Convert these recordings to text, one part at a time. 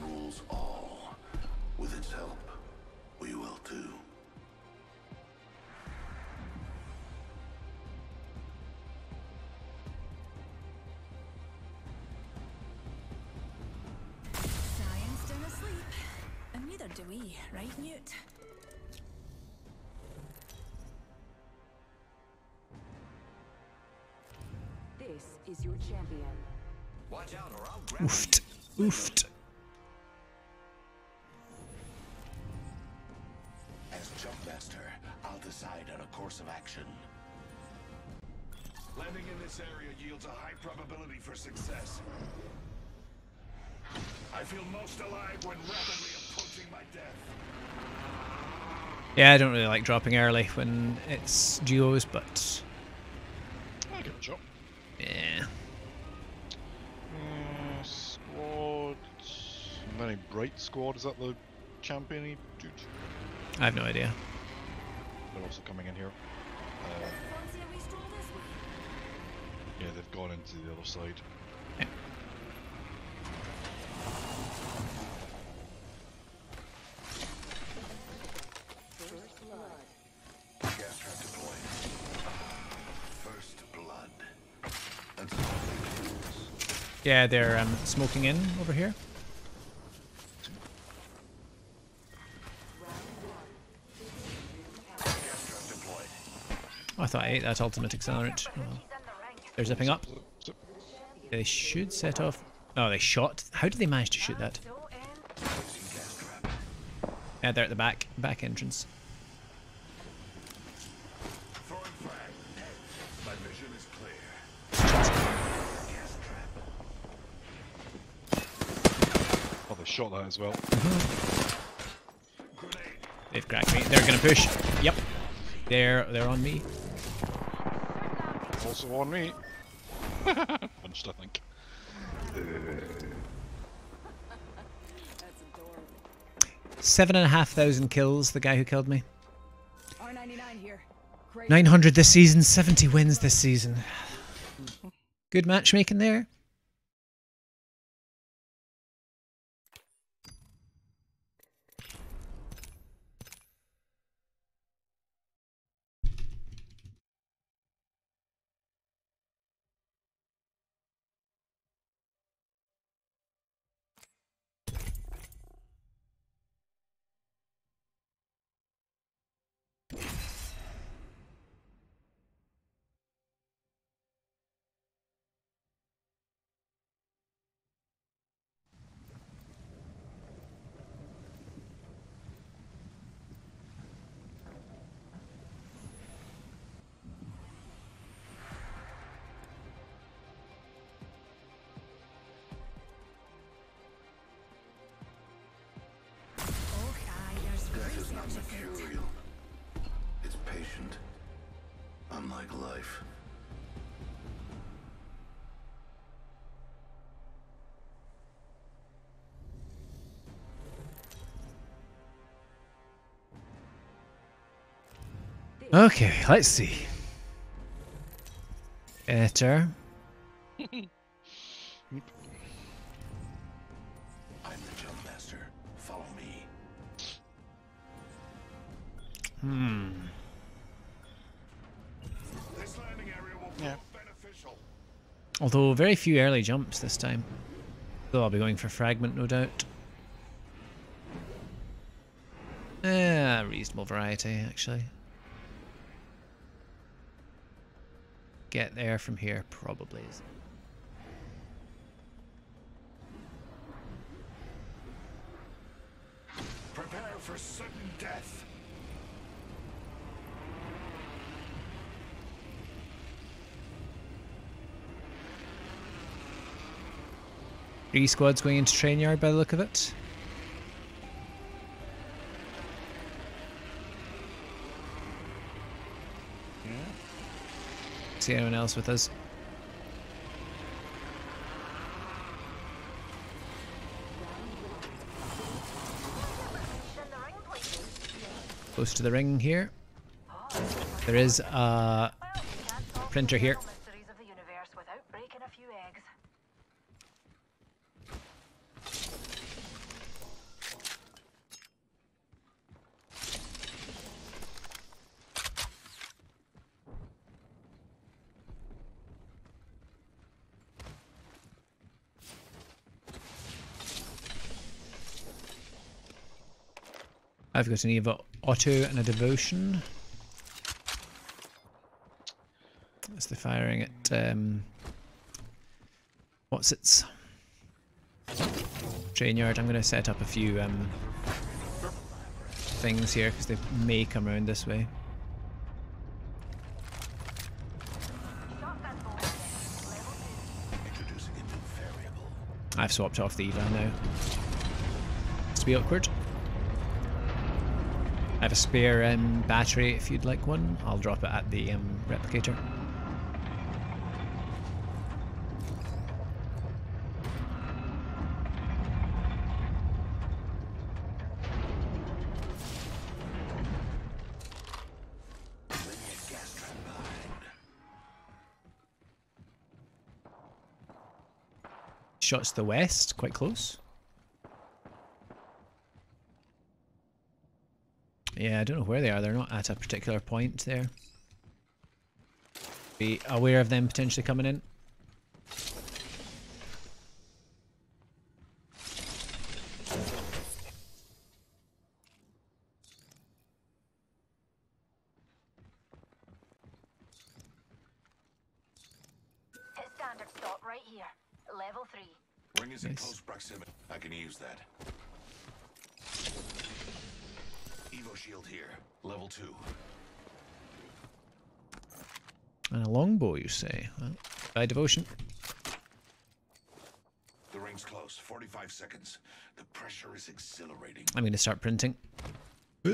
rules all. With its help, we will too. Science don't asleep. And neither do we, right, Newt? This is your champion. Watch out or I'll grab Oofed. Oofed. Course of action. Landing in this area yields a high probability for success. I feel most alive when rapidly approaching my death. Yeah, I don't really like dropping early when it's duos, but I'll give it a shot. yeah. Uh, squad. Very bright squad. Is that the champion dude? I have no idea. They're also coming in here. Uh, yeah, they've gone into the other side. Yeah. Yeah, they're um, smoking in over here. Gas trap deployed. Oh, I thought I ate that ultimate accelerant. Oh. They're zipping up. They should set off. Oh, they shot. How did they manage to shoot that? So, Placing gas trap. Yeah, they're at the back, back entrance. Throwing frag. My vision is clear. Gas trap. Oh, they shot that as well. They've cracked me. They're gonna push. Yep. They're they're on me. Also on me. Punched, I think. Seven and a half thousand kills. The guy who killed me. R99 here. Nine hundred this season. Seventy wins this season. Good matchmaking there. Death is not research afoot. mercurial. It's patient. Unlike life. Okay, let's see. Better. Hmm. Yeah. Although very few early jumps this time. Though I'll be going for fragment, no doubt. Eh, reasonable variety, actually. Get there from here, probably. Prepare for sudden death. Three squads going into train yard by the look of it. See anyone else with us? Close to the ring here. There is a printer here. Mysteries of the universe without breaking a few eggs. I've got an Eva Auto and a Devotion. That's the firing at um, what's its train yard. I'm going to set up a few um, things here because they may come around this way. I've swapped off the Eva now. It's to be awkward. I have a spare um, battery if you'd like one. I'll drop it at the um, replicator. Shots to the west, quite close. Yeah, I don't know where they are. They're not at a particular point there. Be aware of them potentially coming in. Hit standard stop right here. Level 3. Ring is in close proximity. I can use that. Longbow, you say? Well, by devotion. The ring's close. 45 seconds. The pressure is exhilarating. I'm going to start printing. Uh,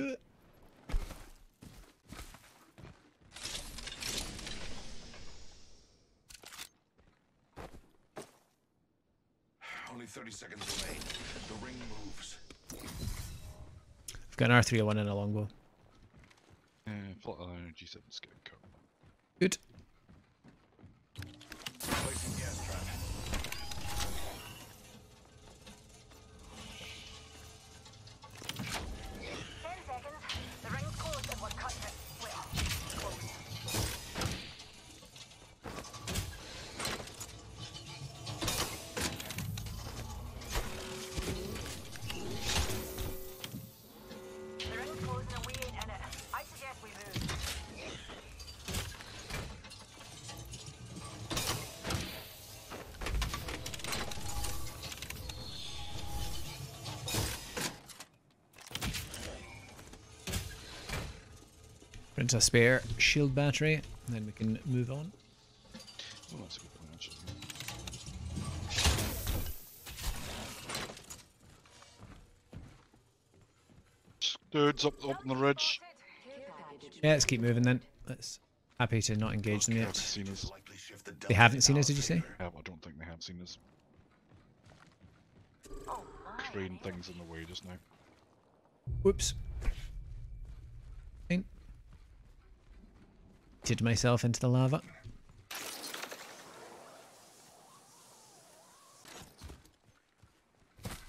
Only 30 seconds remain. The ring moves. I've got an R301 and a longbow. Yeah, flat energy 7 scared cut. Good. Print a spare shield battery, and then we can move on. Oh, that's a good point, actually. Dudes up up on the ridge. Yeah, let's keep moving then. Let's happy to not engage them yet. haven't seen us. Likely shift the They haven't seen us, did you say? Yeah, I don't think they have seen us. Crane things in the way just now. Whoops. Fine. Did myself into the lava.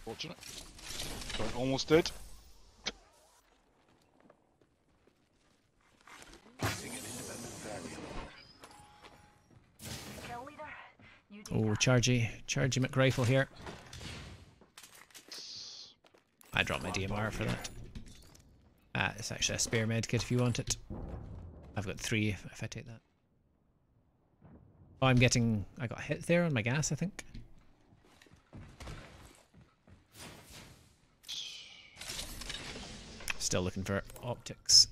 Fortunate. But almost did. Placing an independent variable. Kill leader, you do Oh, Chargy. Chargy McRifle here. I dropped my DMR for that. Ah, it's actually a spare med kit if you want it. I've got three if, if I take that. Oh, I'm getting... I got hit there on my gas, I think. Still looking for optics.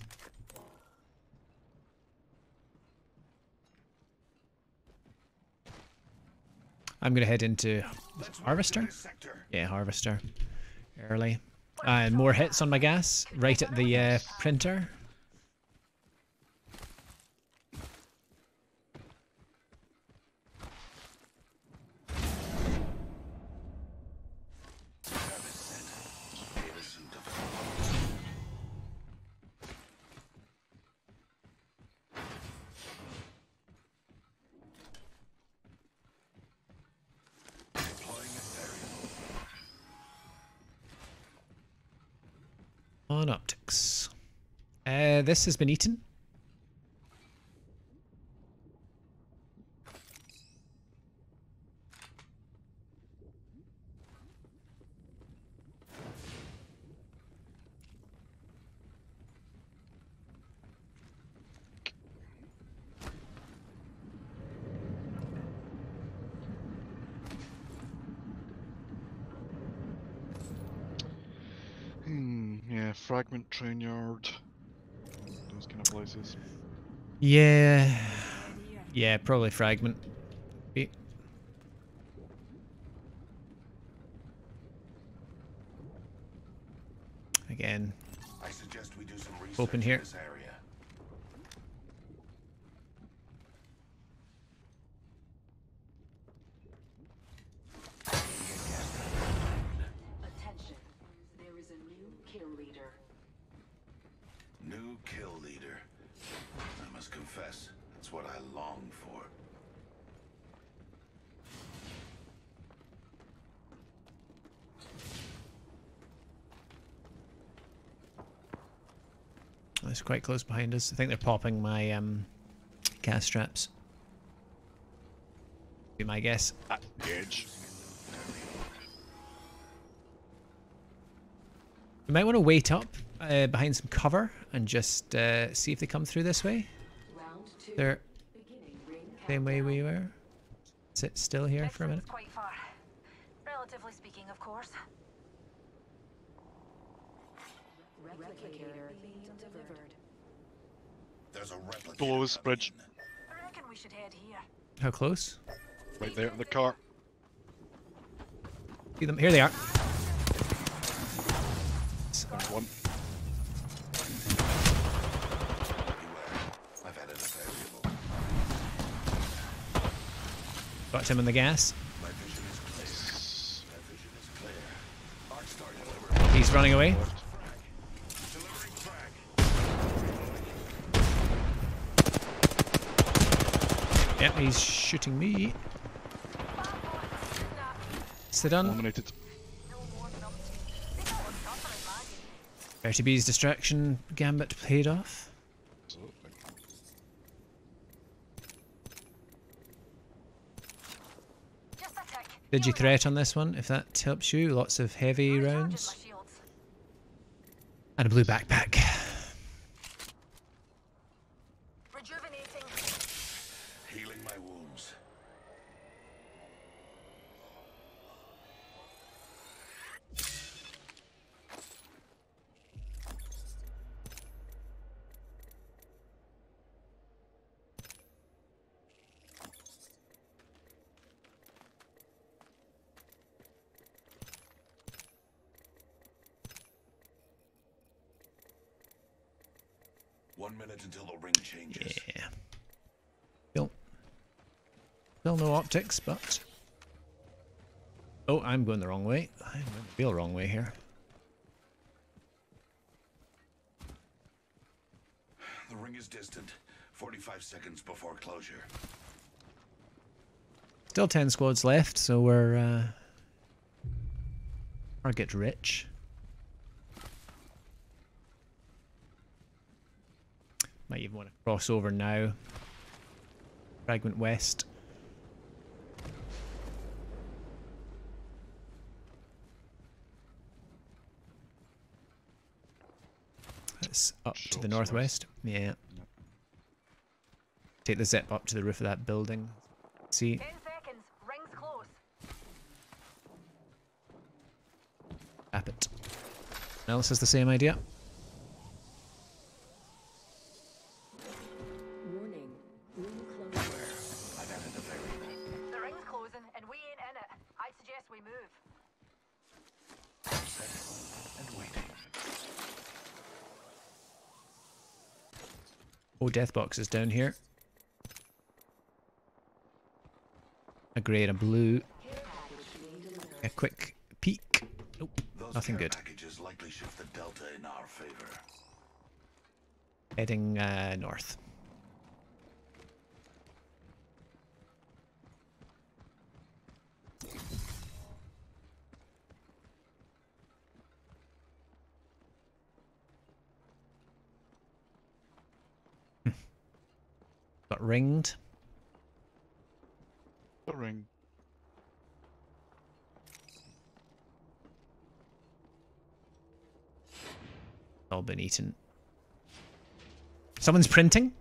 I'm gonna head into Harvester. Yeah, Harvester. Early. Uh, more hits on my gas. Right at the uh, printer. Trap is set. Data suit developed. Deploying a variable. On optics. Uh, this has been eaten. Fragment train yard. Those kind of places. Yeah. Yeah, probably fragment. Be- Again, I suggest we do some research Open in here. this area. Attention. There is a new kill leader. New kill leader. I must confess, that's what I long for. It's quite close behind us. I think they're popping my um, gas straps. Be my guess. At the. We might want to wait up uh, behind some cover and just uh, see if they come through this way. Round two. They're Beginning same way we were. Sit still here for a minute. Quite far. Relatively speaking, of course. Replicator being delivered. There's a replicator Below us, coming bridge. I reckon we should head here. How close? Right there in the car. See them? Here they are. There's one. Beware. I've had enough variable. Got him in the gas. My vision is clear. My vision is clear. He's running away. Yep, he's shooting me. Sit on. Eliminated. Bertie B's distraction gambit paid off. Absolutely. Just a threat on this one, if that helps you. Lots of heavy rounds. And a blue backpack. One minute until the ring changes. Yeah. Still, still no optics, but... Oh, I'm going the wrong way. I'm going the real wrong way here. The ring is distant. 45 seconds before closure. Still 10 squads left, so we're... Uh, target rich. Might even want to cross over now. Fragment West. That's up to the Shots northwest. Yeah. Take the zip up to the roof of that building. See, Ten seconds. Rings close. tap it. Else has the same idea. Death boxes down here. A grey and a blue. A quick peek. Nope, Those nothing good. likely shift the delta in our favor. Heading uh, north. Got ringed. The ring. All been eaten. Someone's printing.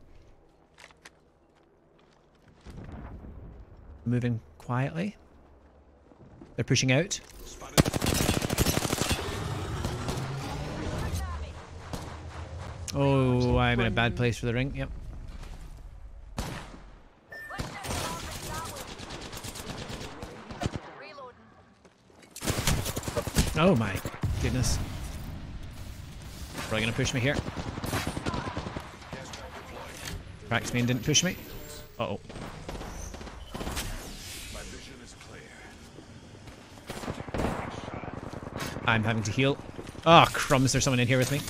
Moving quietly. They're pushing out. Oh, I'm in a bad place for the ring. Yep. Let's check the office that way. Reloading. Oh my goodness. Probably gonna push me here. Cracks me and didn't push me. Uh oh. My vision is clear. I'm having to heal. Oh crumbs, there's someone in here with me.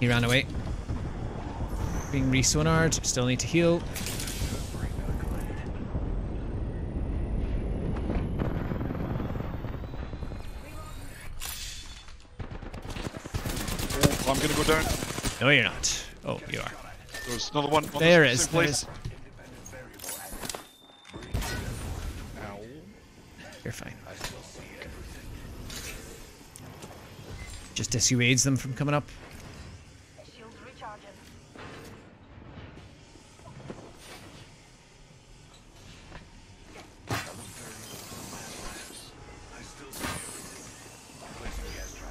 He ran away. Being re-sonard, still need to heal. Oh, I'm gonna go down. No, you're not. Oh, you are. There's another one. on There same is. There place. You're fine. Just dissuades them from coming up.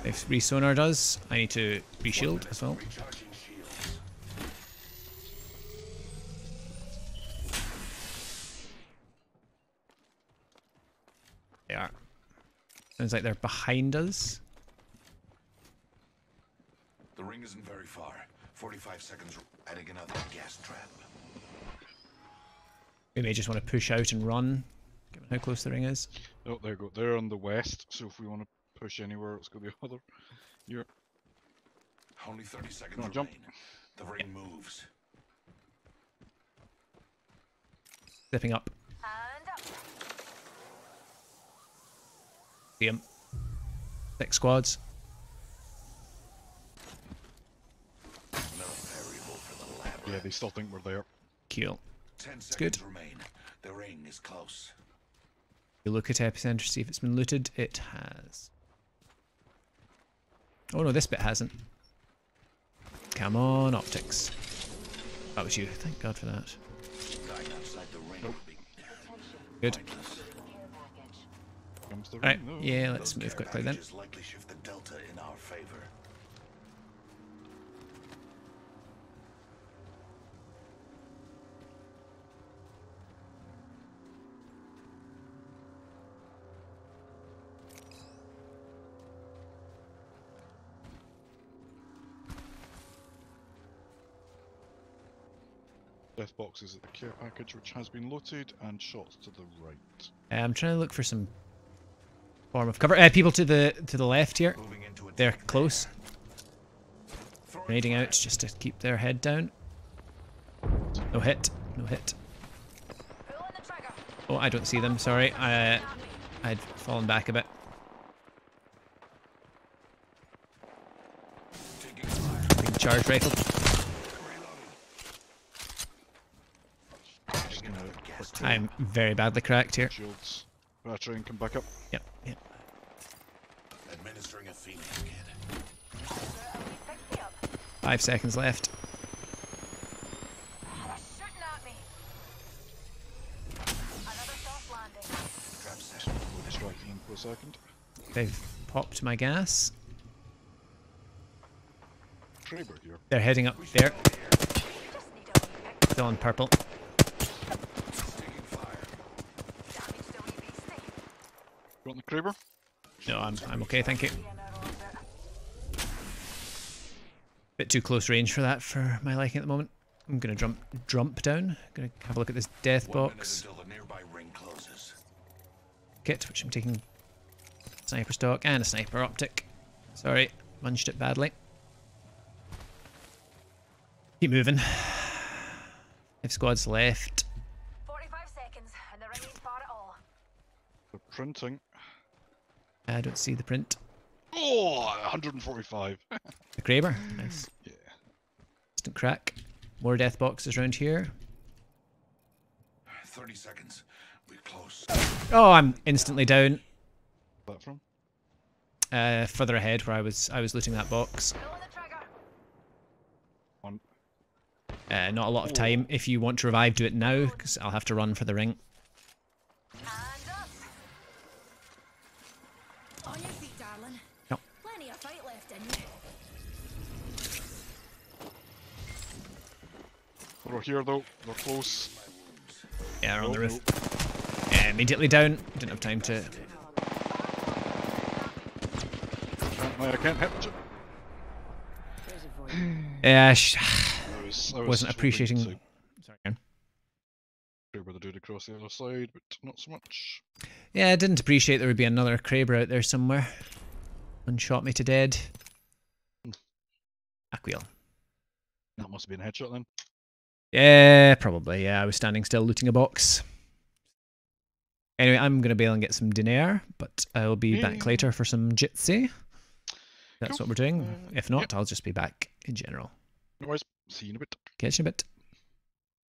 If re-sonar does, I need to re-shield as well. Recharging shields. They are. Sounds like they're behind us. The ring isn't very far. 45 seconds adding another gas trap. We may just want to push out and run, given how close the ring is. Oh, there you go. They're on the west, so if we want to push anywhere, it's going to be other. You're Only 30 seconds Come on, jump. The ring moves. Stepping up. And up. See him. Six squads. No variable for the lab. yeah, they still think we're there. Cool. 10 seconds good. remain. The ring is close. You look at epicenter, see if it's been looted. It has. Oh no, this bit hasn't. Come on, optics. That was you. Thank God for that. Dying outside the ring would be Good. Pointless. Comes the Right. ring. Yeah, let's Those move quickly then. packages likely shift the delta in our favor. Death boxes at the care package, which has been looted, and shots to the right. Uh, I'm trying to look for some form of cover. Uh, people to the to the left here. Moving into a They're close. Grenading out just to keep their head down. No hit. No hit. Pulling the trigger. Oh, I don't see them. Sorry. I. I'd fallen back a bit. Being charge rifle. Just gonna Gas quick I'm very badly cracked here. shields. Better try and come back up. Yep. Yep. Administering a phoenix kit. Pick me up. Five seconds left. They're shooting at me. Another soft landing. Trap set. We'll distract them for a second. They've popped my gas. They're heading up there. Just need a wee pick. Still on purple. You want the Kraber? No, I'm I'm okay, thank you. Being a little bit. Bit too close range for that for my liking at the moment. I'm gonna jump jump down. Gonna have a look at this death box until the nearby ring closes. kit, which I'm taking sniper stock and a sniper optic. Sorry, munched it badly. Keep moving. Five squads left. 45 seconds, I don't see the print. Oh, 145. The Kraber. Nice. yeah. Instant crack. More death boxes around here. 30 seconds. We're close. Oh, I'm instantly down. That from? Uh, further ahead where I was I was looting that box. Pulling the trigger. One. Uh, not a lot of time. If you want to revive, do it now, because I'll have to run for the ring. And up. On your darling. No. Plenty of fight left in you. We're here though. We're close. Yeah, we're on the roof. Yeah, immediately down. Didn't have time to. I can't hit you. There's a. Yeah, sh- I was, I was wasn't appreciating. to Sorry, Aaron. clear with the dude across the other side, but not so much. Yeah, I didn't appreciate there would be another Kraber out there somewhere. And shot me to dead. Hmm. Aquil. That must have been a headshot then. Yeah, probably. Yeah, I was standing still looting a box. Anyway, I'm going to bail and get some dinner, but I'll be back hmm. later for some jitsi. That's Cool. what we're doing. If not, I'll just be back in general. Otherwise, see you in a bit. Catch you in a bit.